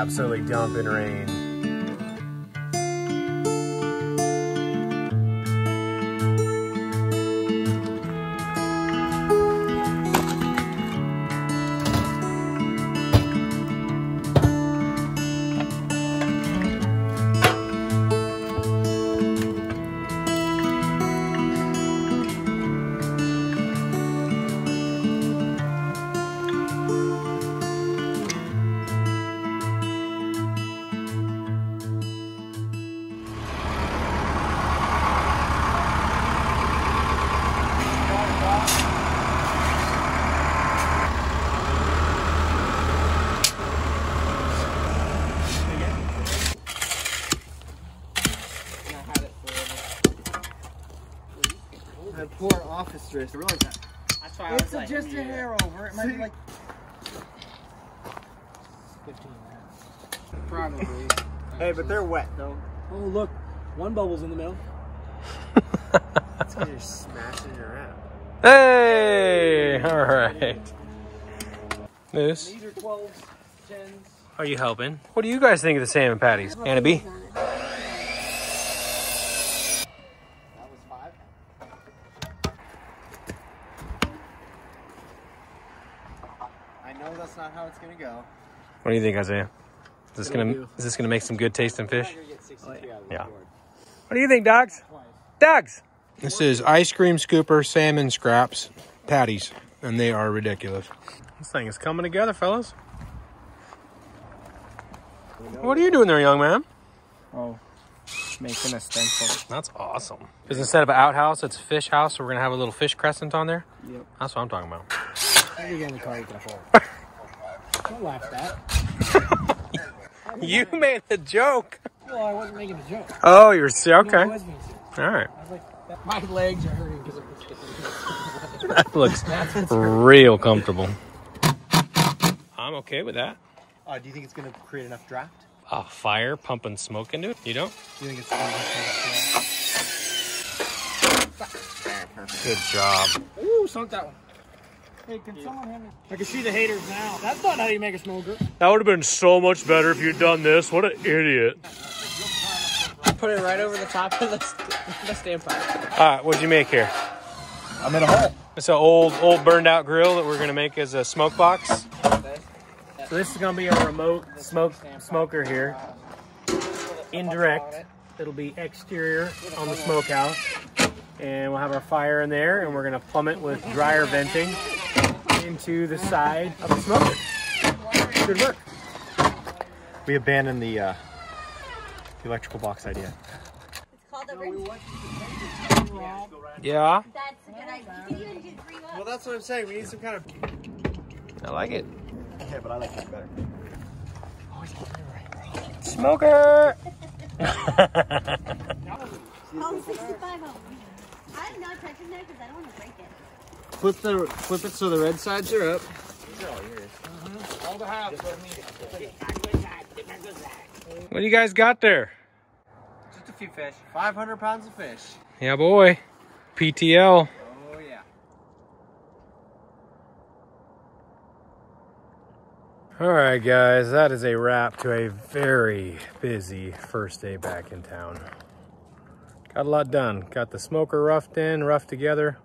absolutely dumping rain. Poor office dress. I realize that. That's why I It's was like, just a hair over. It might be like. 15. probably. Hey, but they're wet though. Oh look, one bubble's in the middle. That's because you're smashing your ass. Hey! All right. Moose, These are 12s, 10s. are you helping? What do you guys think of the salmon patties? Anna B? That was five. I know that's not how it's gonna go. What do you think, Isaiah? Is this gonna is this gonna make some good tasting fish? Oh, yeah. What do you think, Dogs? Dogs. This is ice cream scooper salmon scraps patties, and they are ridiculous. This thing is coming together, fellas. What are you doing there, young man? Oh, making a stencil. That's awesome. Because instead of an outhouse, it's a fish house. So we're gonna have a little fish crescent on there. Yep. That's what I'm talking about. Don't laugh at that. You made the joke. Well, I wasn't making a joke. Oh, you're okay. No, I Okay. was being serious. All right. I was like, that- my legs are hurting because of this. That looks real comfortable. I'm okay with that. Uh, do you think it's gonna create enough draft? A fire pumping smoke into it. You don't? Do you think it's gonna make Good job. Ooh, sunk that one. Hey, can someone hand me? I can see the haters now. That's not how you make a smoker. That would have been so much better if you'd done this. What an idiot. Put it right over the top of the, the standpipe. All right, what'd you make here? I made a hole. It's an old, old burned out grill that we're gonna make as a smoke box. So this is gonna be a remote smoke smoker here. Indirect. It'll be exterior on the smokehouse. And we'll have our fire in there and we're gonna plumb it with dryer venting into the side of the smoker. Good work. We abandoned the uh, the electrical box idea. It's called a. Yeah, That's a good idea. You can even do three Well, that's what I'm saying. We need some kind of. I like it. Yeah, but I like that better. Smoker! Oh, 65 oh. I'm not touching that because I don't want to break it. Flip the flip it so the red sides are up. All the halves. What do you guys got there? Just a few fish. 500 pounds of fish. Yeah, boy. PTL. Oh yeah. All right, guys, that is a wrap to a very busy first day back in town. Got a lot done. Got the smoker roughed in, roughed together.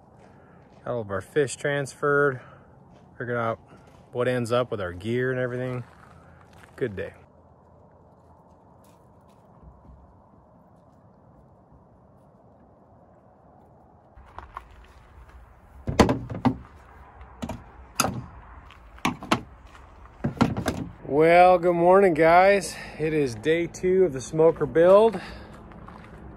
All of our fish transferred. Figured out what ends up with our gear and everything. Good day. Well, good morning, guys. It is day two of the smoker build.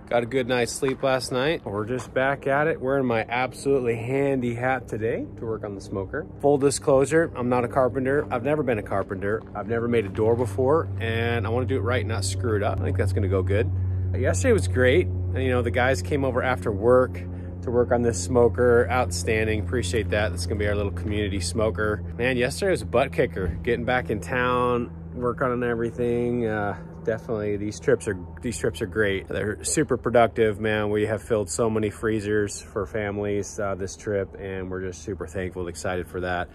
Got a good night's sleep last night. We're just back at it, wearing my absolutely handy hat today to work on the smoker. Full disclosure, I'm not a carpenter. I've never been a carpenter. I've never made a door before, and I want to do it right, not screw it up. I think that's going to go good. Yesterday was great. And, you know, the guys came over after work to work on this smoker. Outstanding. Appreciate that. That's gonna be our little community smoker. Man, yesterday was a butt kicker. Getting back in town, work on everything. Uh, definitely these trips are these trips are great they're super productive man we have filled so many freezers for families uh, this trip and we're just super thankful and excited for that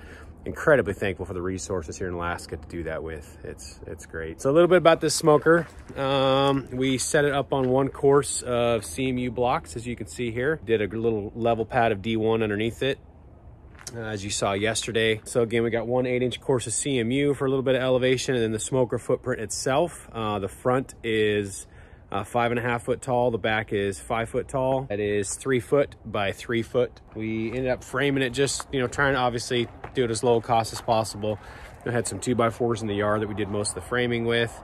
incredibly thankful for the resources here in Alaska to do that with. It's it's great. So a little bit about this smoker. Um, we set it up on one course of CMU blocks, as you can see here. Did a little level pad of D1 underneath it. As you saw yesterday. So again, we got one eight inch course of CMU for a little bit of elevation and then the smoker footprint itself. Uh, the front is uh, five and a half foot tall. The back is five foot tall. That is three foot by three foot. We ended up framing it just, you know, trying to obviously do it as low cost as possible. I had some two by fours in the yard that we did most of the framing with.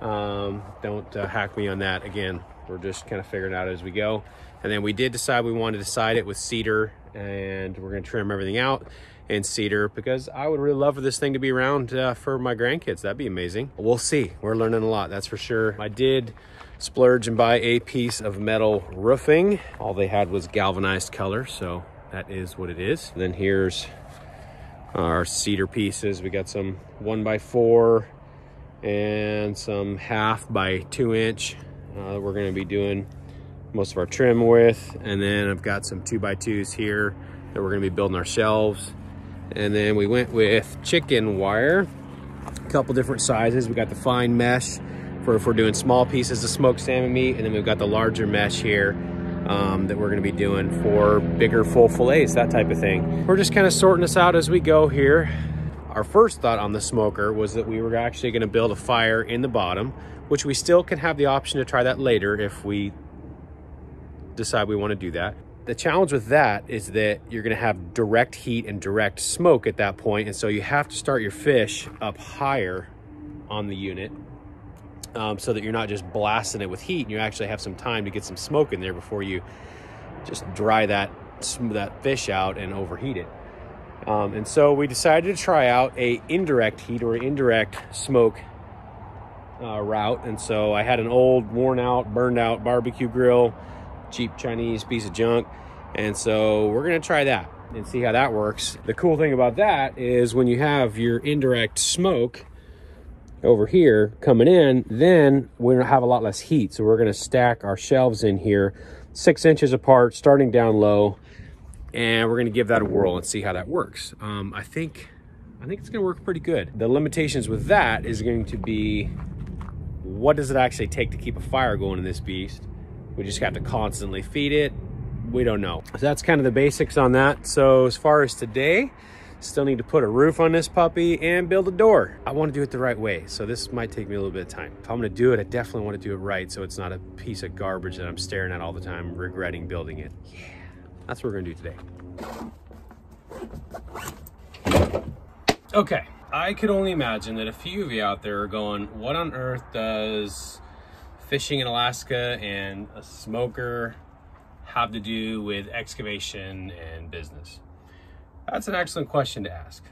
Um, don't uh, hack me on that. Again, we're just kind of figuring out as we go. And then we did decide we wanted to side it with cedar and we're gonna trim everything out in cedar because I would really love for this thing to be around uh, for my grandkids. That'd be amazing. We'll see. We're learning a lot, that's for sure. I did splurge and buy a piece of metal roofing. All they had was galvanized color, so that is what it is. Then here's our cedar pieces. We got some one by four and some half by two inch. Uh, we're gonna be doing most of our trim with. And then I've got some two by twos here that we're gonna be building our shelves. And then we went with chicken wire, a couple different sizes. We got the fine mesh for if we're doing small pieces of smoked salmon meat. And then we've got the larger mesh here um, that we're gonna be doing for bigger full fillets, that type of thing. We're just kind of sorting this out as we go here. Our first thought on the smoker was that we were actually gonna build a fire in the bottom, which we still can have the option to try that later if we decide we wanna do that. The challenge with that is that you're gonna have direct heat and direct smoke at that point, and so you have to start your fish up higher on the unit um, so that you're not just blasting it with heat and you actually have some time to get some smoke in there before you just dry that that fish out and overheat it. Um, and so we decided to try out a indirect heat or indirect smoke uh, route. And so I had an old, worn out, burned out barbecue grill, cheap Chinese piece of junk. And so we're gonna try that and see how that works. The cool thing about that is when you have your indirect smoke, over here coming in, then we're gonna have a lot less heat. So we're gonna stack our shelves in here six inches apart, starting down low, and we're gonna give that a whirl and see how that works. Um, I think I think it's gonna work pretty good. The limitations with that is going to be what does it actually take to keep a fire going in this beast? We just have to constantly feed it. We don't know. So that's kind of the basics on that. So as far as today, Still need to put a roof on this puppy and build a door. I want to do it the right way, so this might take me a little bit of time. If I'm to do it, I definitely want to do it right so it's not a piece of garbage that I'm staring at all the time, regretting building it. Yeah, that's what we're to do today. Okay, I could only imagine that a few of you out there are going, what on earth does fishing in Alaska and a smoker have to do with excavation and business? That's an excellent question to ask.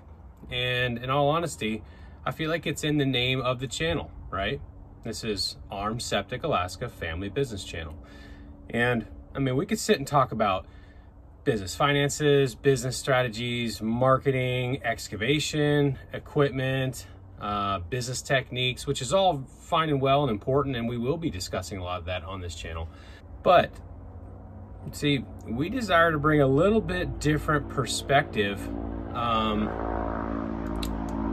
And in all honesty, I feel like it's in the name of the channel, right? This is Arm Septic Alaska Family Business Channel. And I mean, we could sit and talk about business finances, business strategies, marketing, excavation, equipment, uh, business techniques, which is all fine and well and important, and we will be discussing a lot of that on this channel. But See, we desire to bring a little bit different perspective um,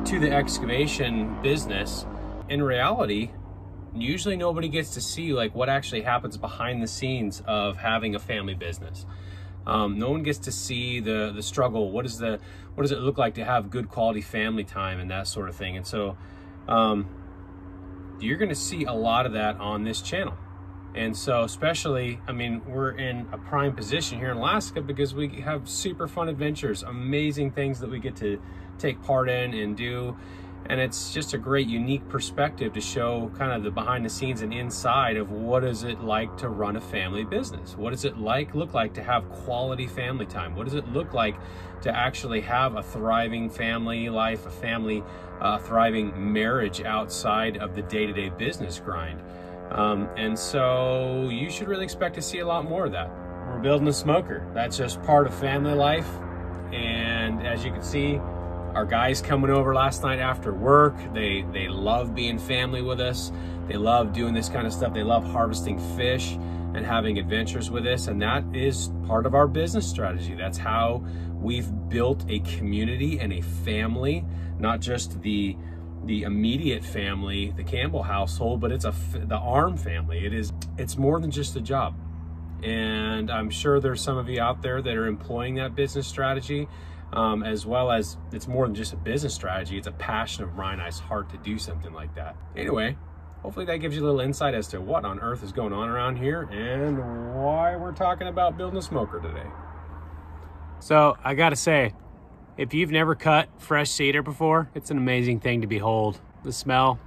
to the excavation business. In reality, usually nobody gets to see like what actually happens behind the scenes of having a family business. Um, no one gets to see the the struggle. What is the what does it look like to have good quality family time and that sort of thing? And so, um, you're going to see a lot of that on this channel. And so especially, I mean, we're in a prime position here in Alaska because we have super fun adventures, amazing things that we get to take part in and do. And it's just a great unique perspective to show kind of the behind the scenes and inside of what is it like to run a family business? What does it like look like to have quality family time? What does it look like to actually have a thriving family life, a family uh, thriving marriage outside of the day-to-day business grind? Um, and so you should really expect to see a lot more of that. We're building a smoker. That's just part of family life. And as you can see, our guys coming over last night after work. They they love being family with us. They love doing this kind of stuff. They love harvesting fish and having adventures with us. And that is part of our business strategy. That's how we've built a community and a family, not just the the immediate family, the Campbell household, but it's a the Arm family. It is it's more than just a job. And I'm sure there's some of you out there that are employing that business strategy, um, as well as it's more than just a business strategy. It's a passion of Ryan I's heart to do something like that. Anyway, hopefully that gives you a little insight as to what on earth is going on around here and why we're talking about building a smoker today. So I gotta say, if you've never cut fresh cedar before, it's an amazing thing to behold. The smell,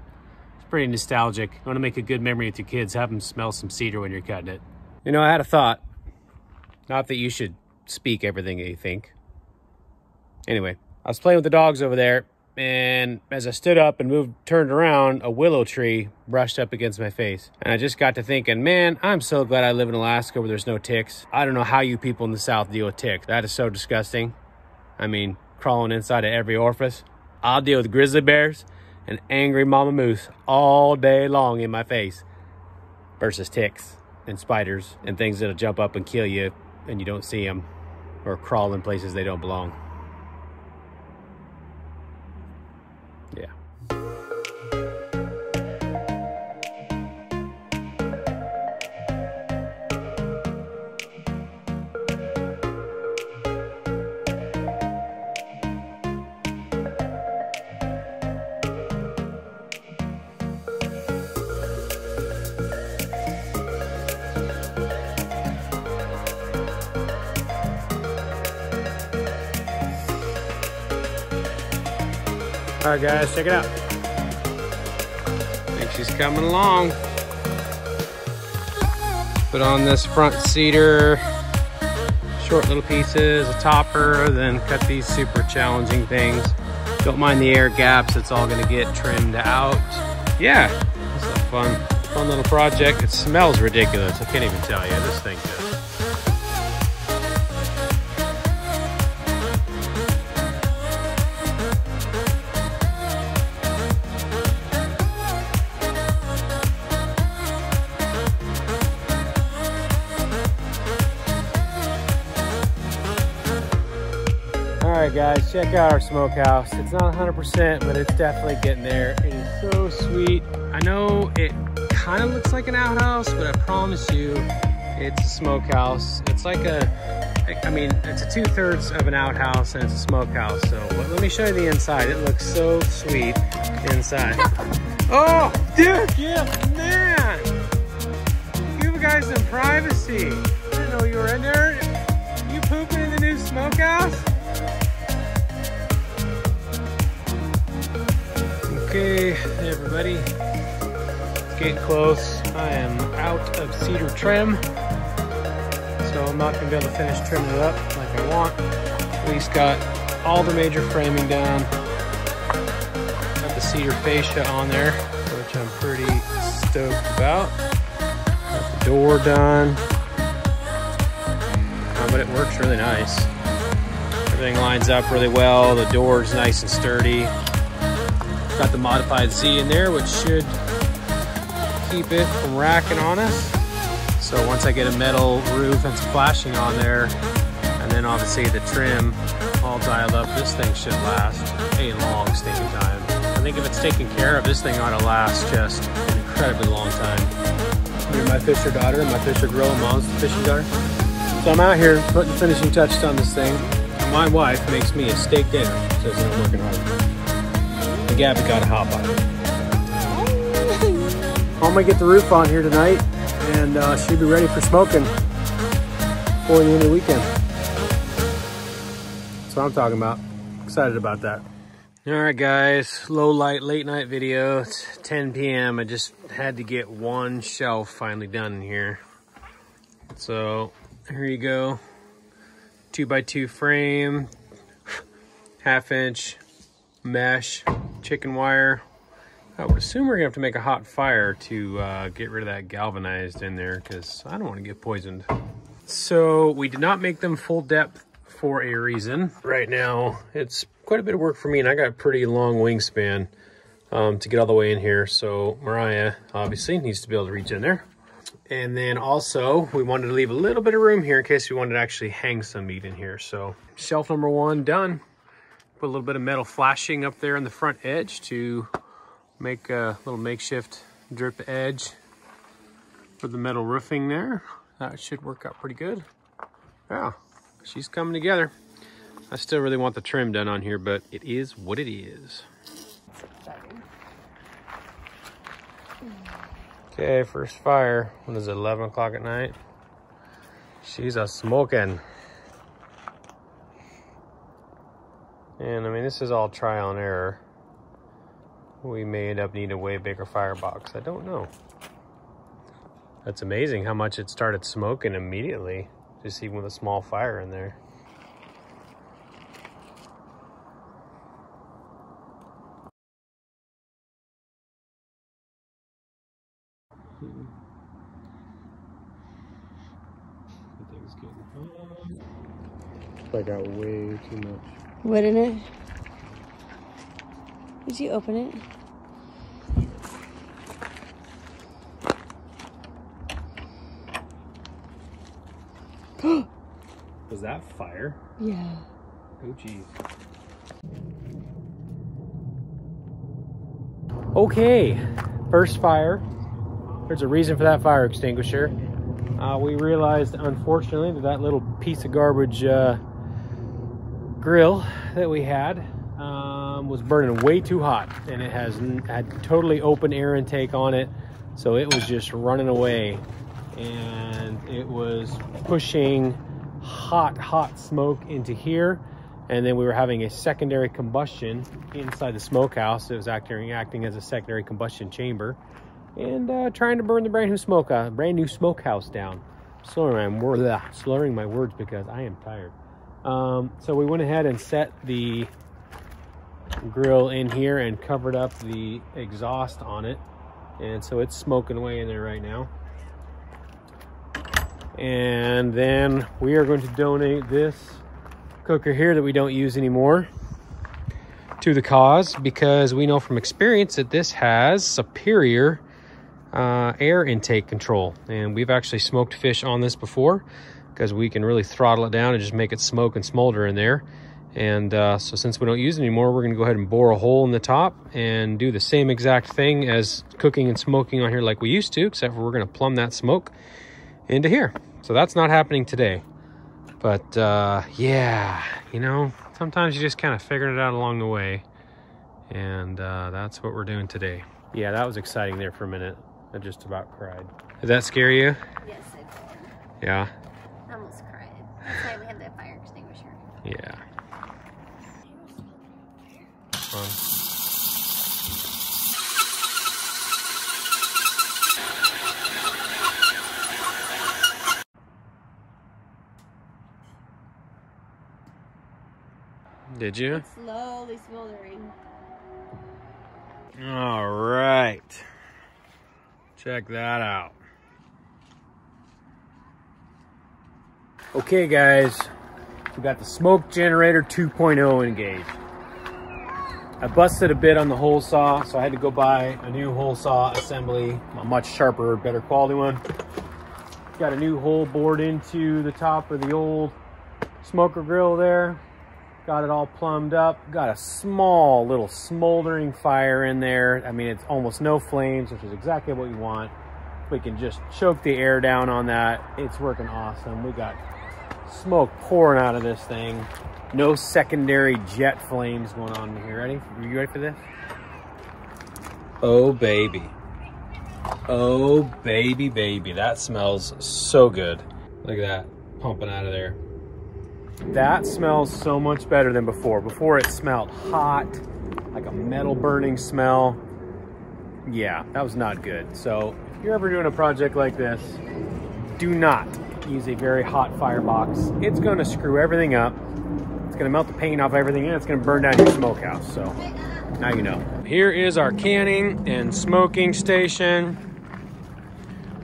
it's pretty nostalgic. You wanna make a good memory with your kids, have them smell some cedar when you're cutting it. You know, I had a thought. Not that you should speak everything that you think. Anyway, I was playing with the dogs over there, and as I stood up and moved, turned around, a willow tree brushed up against my face. And I just got to thinking, man, I'm so glad I live in Alaska where there's no ticks. I don't know how you people in the South deal with ticks. That is so disgusting. I mean, crawling inside of every orifice. I'll deal with grizzly bears and angry mama moose all day long in my face versus ticks and spiders and things that'll jump up and kill you and you don't see them or crawl in places they don't belong. All right, guys, check it out. think she's coming along. Put on this front cedar, short little pieces, a topper, then cut these super challenging things. Don't mind the air gaps, it's all gonna get trimmed out. Yeah, it's a fun, fun little project. It smells ridiculous, I can't even tell you, this thing does. Right, guys, check out our smokehouse. It's not 100%, but it's definitely getting there. It is so sweet. I know it kind of looks like an outhouse, but I promise you, it's a smokehouse. It's like a, I mean, it's a two thirds of an outhouse and it's a smokehouse. So let me show you the inside. It looks so sweet inside. Oh, dude, yeah, man. Give guys some privacy. Everybody. Getting close. I am out of cedar trim. So I'm not gonna be able to finish trimming it up like I want. At least got all the major framing down. Got the cedar fascia on there, which I'm pretty stoked about. Got the door done. Uh, but it works really nice. Everything lines up really well. The door's nice and sturdy. Got the modified Z in there, which should keep it from racking on us. So once I get a metal roof and some flashing on there, and then obviously the trim all dialed up, this thing should last a long stinking time. I think if it's taken care of, this thing ought to last just an incredibly long time. You're my Fisher daughter, and my Fisher girl, mom's fishing daughter. So I'm out here putting finishing touches on this thing. My wife makes me a steak dinner, that I'm working hard. And Gabby got a hot pot. I'm gonna get the roof on here tonight, and uh, she'll be ready for smoking before the end of the weekend. That's what I'm talking about. Excited about that. All right, guys, low light, late night video. It's 10 p.m. I just had to get one shelf finally done in here. So here you go. Two by two frame, half inch mesh, chicken wire. I would assume we're gonna have to make a hot fire to uh, get rid of that galvanized in there because I don't want to get poisoned. So we did not make them full depth for a reason. Right now, it's quite a bit of work for me, and I got a pretty long wingspan um, to get all the way in here. So Mariah, obviously, needs to be able to reach in there. And then also, we wanted to leave a little bit of room here in case we wanted to actually hang some meat in here. So shelf number one done. Put a little bit of metal flashing up there on the front edge to make a little makeshift drip edge for the metal roofing there. That should work out pretty good. Yeah, she's coming together. I still really want the trim done on here, but it is what it is. Okay, first fire. When is it, 11 o'clock at night? She's a smoking. And I mean, this is all trial and error. We may end up needing a way bigger firebox. I don't know. That's amazing how much it started smoking immediately, just even with a small fire in there. I got way too much. Wouldn't it? Did you open it? Was that fire? Yeah. Oh, geez. Okay, first fire. There's a reason for that fire extinguisher. Uh, we realized, unfortunately, that that little piece of garbage uh, grill that we had um, was burning way too hot, and it has had totally open air intake on it, so it was just running away, and it was pushing hot, hot smoke into here. And then we were having a secondary combustion inside the smokehouse. It was acting, acting as a secondary combustion chamber and uh, trying to burn the brand new smoke, uh, brand new smokehouse down. Slurring my, word, slurring my words because I am tired. Um, so we went ahead and set the grill in here and covered up the exhaust on it. And so it's smoking away in there right now. And then we are going to donate this cooker here that we don't use anymore to the cause because we know from experience that this has superior uh, air intake control. And we've actually smoked fish on this before because we can really throttle it down and just make it smoke and smolder in there. And uh, so since we don't use it anymore, we're gonna go ahead and bore a hole in the top and do the same exact thing as cooking and smoking on here like we used to, except for we're gonna plumb that smoke into here. So that's not happening today. But uh, yeah, you know, sometimes you just kind of figuring it out along the way. And uh, that's what we're doing today. Yeah, that was exciting there for a minute. I just about cried. Did that scare you? Yes, I did. Yeah. I almost cried. That's why we had the fire extinguisher. Yeah. Fun. Did you? It's slowly smoldering. All right. Check that out. Okay, guys, we got the smoke generator 2.0 engaged. I busted a bit on the hole saw, so I had to go buy a new hole saw assembly, a much sharper, better quality one. Got a new hole bored into the top of the old smoker grill there. Got it all plumbed up. Got a small little smoldering fire in there. I mean, it's almost no flames, which is exactly what you want. We can just choke the air down on that. It's working awesome. We got smoke pouring out of this thing. No secondary jet flames going on here. Ready? Are you ready for this? Oh, baby. Oh, baby, baby. That smells so good. Look at that, pumping out of there. That smells so much better than before. Before it smelled hot, like a metal burning smell. Yeah, that was not good. So if you're ever doing a project like this, do not use a very hot firebox. It's gonna screw everything up. It's gonna melt the paint off everything and it's gonna burn down your smokehouse. So now you know. Here is our canning and smoking station.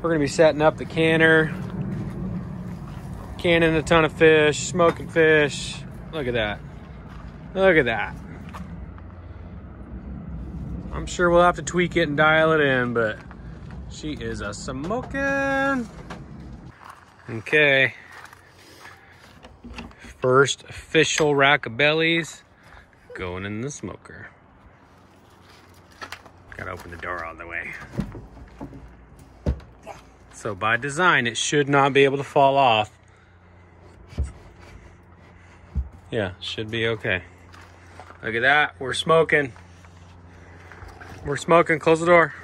We're gonna be setting up the canner canning a ton of fish, smoking fish. Look at that. Look at that. I'm sure we'll have to tweak it and dial it in, but she is a smoking. Okay. First official rack of bellies going in the smoker. Gotta open the door all the way. So by design, it should not be able to fall off. Yeah, should be okay. Look at that, we're smoking. We're smoking, close the door.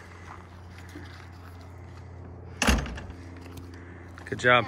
Good job.